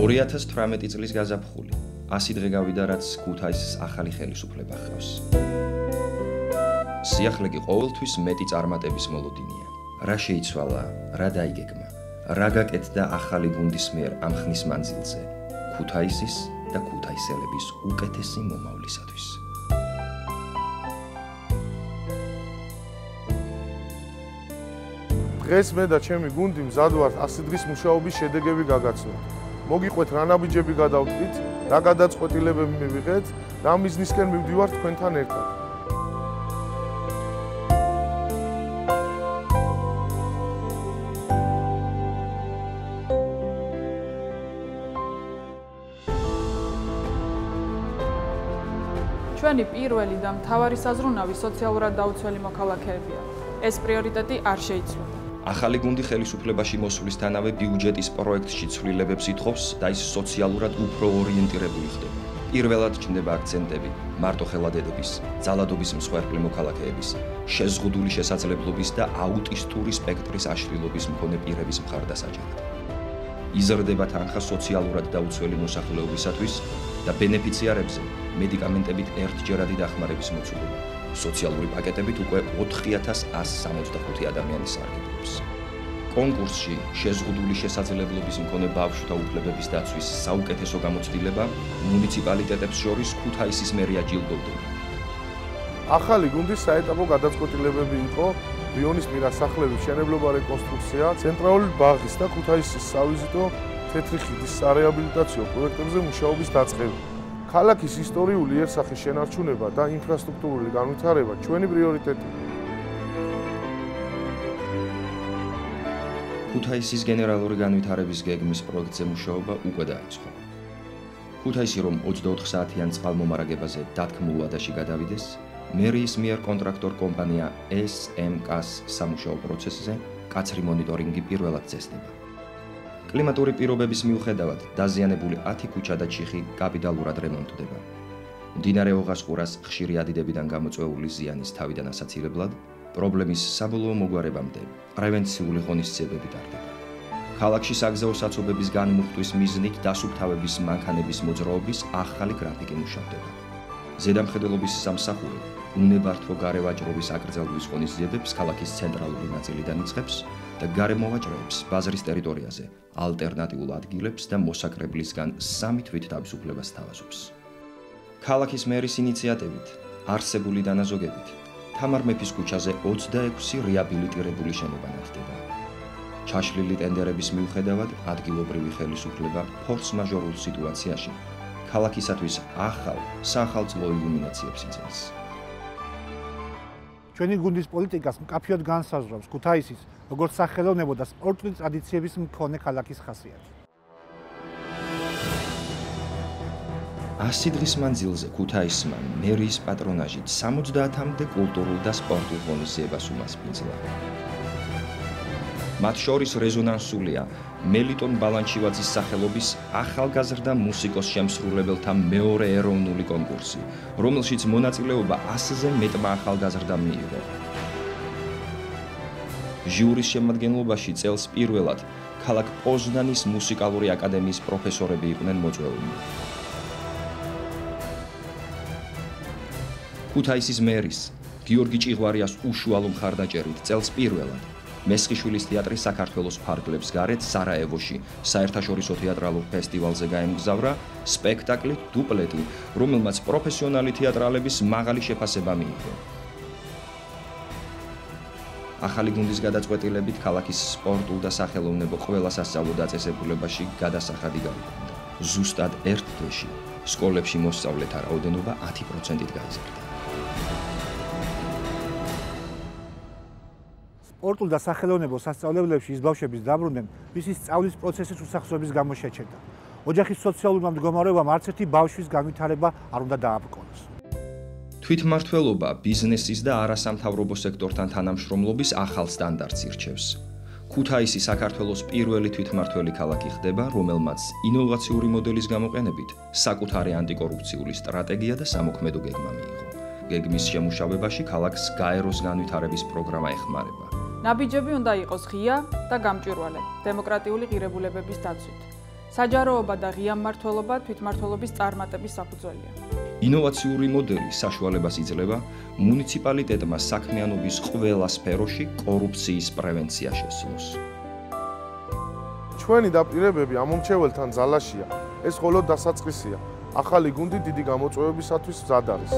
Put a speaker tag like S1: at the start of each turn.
S1: 2018 წლის გაზაფხული. 100 დღე გავიდა რაც ქუთაისის ახალი ხელისუფლება ხავს. სიახლე კი ყოველთვის მეტი წარმატების მოლოდინია. რა შეიცვალა, რა დაიგეგმა, რა გაკეთდა ახალი გუნდის მიერ ამ ხნის მანძილზე ქუთაისის და ქუთაისელების უკეთესი მომავლისათვის.
S2: დღეს მე და ჩემი გუნდი მზად ვართ 100 დღის მუშაობის შედეგები გაგაცნოთ. მოგიყვეთ რა ნაბიჯები გადავწყვით, რა გადაწყვეტილებები მივიღეთ, რა მიზნისკენ მივდივართ თქვენთან ერთად.
S3: ჩვენი პირველი და მთავარი საზრუნავი სოციალურად დაუცველი მოქალაქეებია. ეს პრიორიტეტი არ შეიცვლება.
S1: ახალი გუნდი ხელისუფლებაში მოსვლისთანავე ბიუჯეტის პროექტში ცვლილებებს ითხოვს და ის სოციალურად უფრო ორიენტირებული ხდება. პირველად ჩნდება აქცენტები მარტო ხელადედების, ძალადობის მსხვერპლი მოქალაქეების, შეზღუდული შესაძლებლობის და აუტისტური სპექტრის აშლილობის მქონე პირების მხარდასაჭერად. იზრდება თანხა სოციალურად დაუცველი მოსახლეობისათვის და ბენეფიციარებზე მედიკამენტებით ერთჯერადი დახმარების მოცულობა. სოციალური პაკეტებით უკვე 4165 ადამიანის სარგებლობს. კონკურსში შეზღუდული შესაძლებლობის მქონე ბავშვთა უფლებების დაცვის საუკეთესო გამოცდილება მუნიციპალიტეტებს შორის ქუთაისის მერია ჯილდოვდება.
S2: ახალი გუნდის საეტაპო გადაწყვეტილებები იყო რიონის მირასახლების შენებლობა რეკონსტრუქცია, ცენტრალური ბაღის და ქუთაისის სავიზიტო თეთრი ხიდისარეაბილიტაციო პროექტებზე მუშაობის დაწყება. ქალაქის ისტორიული ერსახის შენარჩუნება და ინფრასტრუქტურული განვითარება ჩვენი პრიორიტეტია.
S1: ქუთაისის გენერალური განვითარების გეგმის პროექტზე მუშაობა უკვე დაიწყო. ქუთაისი რომ 24 საათიან წყალმომარაგებაზე დათქმულ ვადაში გადავიდეს, მერიის მიერ კონტრაქტორ კომპანია SMK-ს სამუშაო პროცესზე კაცრი მონიტორინგი პირველად წესდება. კლიმატური პირობების მიუხედავად დაზიანებული 10 ქუჩა და ჩიხი კაპიტალურად რემონტდება. მდინარე ოღასყურას ხშირი ადიდებიდან გამოწვეული ზიანის თავიდან ასაცილებლად პრობლემის საბოლოო მოგვარებამდე პრევენციული ღონისძიებები ტარდება. ქალაქში საგზაო საცობების განმუხტვის მიზნით დასუფთავების მანქანების მოძრაობის ახალი გრაფიკი მუშავდება. ზედამხედველობის სამსახური უნებართვო გარევაჭრობის აკრძალვის ღონისძიებებს ქალაქის ცენტრალური ნაწილიდან იწყებს და გარემოვაჭრებს ბაზრის ტერიტორიაზე ალტერნატიულ ადგილებს და მოსაკრებლისგან სამი თვით თავისუფლებას თავაზობს. ქალაქის მერის ინიციატივით არსებული დანაზოგებით თამარ მეფის ქუჩაზე 26 რეაბილიტირებული შენობა ნახდება. ჩაშლილი ტენდერების მიუხედავად ადგილობრივი ხელისუფლება ფორს-მაჟორულ სიტუაციაში ქალაქისათვის ახალ სახალხო ილუმინაციებს იწევს.
S4: ჩვენი გუნდის პოლიტიკას მკაფიოდ განსაზღვრავს ქუთაისის როგორც სახელოვნებო და სპორტული ტრადიციების მქონე ქალაქის ხასიათი.
S1: ასი დღის მანძილზე ქუთაისმა მერიის პატრონაჟით 70-მდე კულტურულ და სპორტულ ღონისძიებას უმასპინძლა. მათ შორის რეზონანსულია მელიტონ ბალანჩივაძის სახელობის ახალგაზრდა მუსიკოს შემსრულებელთა მეორე ეროვნული კონკურსი, რომელშიც მონაწილეობა 100-ზე მეტმა ახალგაზრდამ მიიღო. ჟიურის შემადგენლობაში წელს პირველად ქალაქ პოზნანის მუსიკალური აკადემიის პროფესორები იყვნენ მოწვეული. ქუთაისის მერის გიორგი ჭიღვარიას უშუალო მხარდაჭერით წელს პირველად მესხიშვილის თეატრი საქართველოს ფარგლებს გარეთ სარაევოში საერთაშორისო თეატრალურ ფესტივალზე გაემგზავრა სპექტაკლი დუპლეტი, რომელმაც პროფესიონალი თეატრალების მაღალი შეფასება მიიღო. ახალი გუნდის გადაწყვეტილებით ქალაქის სპორტულ და სახელოვნებო ყველა სასწავლო დაწესებულებაში გადასახადი გაუქმდა. ზუსტად ერთ დღეში სკოლებში მოსწავლეთა რაოდენობა 10%-ით გაიზარდა.
S4: სპორტულ და სახელოვნებო სასწავლებლებში ის ბავშვების დაბრუნდნენ, ვისი სწავლის პროცესის უსახსრობის გამო შეჩერდა. ოჯახის სოციალურმა მდგომარეობამ არც ერთი ბავშვის განვითარება არ უნდა დააბრკონოს.
S1: თვითმართველობა ბიზნესის და არასამთავრობო სექტორთან თანამშრომლობის ახალ სტანდარტს ირჩევს. ქუთაისი საქართველოს პირველი თვითმართველი ქალაქი ხდება, რომელმაც ინოვაციური მოდელის გამოყენებით საკუთარი ანტიკორუფციული სტრატეგია და სამოქმედო გეგმა მიიღო. გეგმის შემუშავებაში ქალაქს გაეროს განვითარების პროგრამა ეხმარება.
S3: ნაბიჯები უნდა იყოს ღია და გამჭვირვალე, დემოკრატიული ღირებულებების დაცვით. საჯაროობა და ღია მმართველობა თვითმმართველობის წარმატების საფუძველია.
S1: ინოვაციური მოდელი საშუალებას იძლევა მუნიციპალიტეტმა საქმიანობის ყველა სფეროში კორუფციის პრევენცია შესძლოს.
S2: ჩვენი დაპირებები ამომრჩეველთან ძალაშია. ეს მხოლოდ დასაწყისია. ახალი გუნდი დიდი გამოწვევებისათვის მზად არის.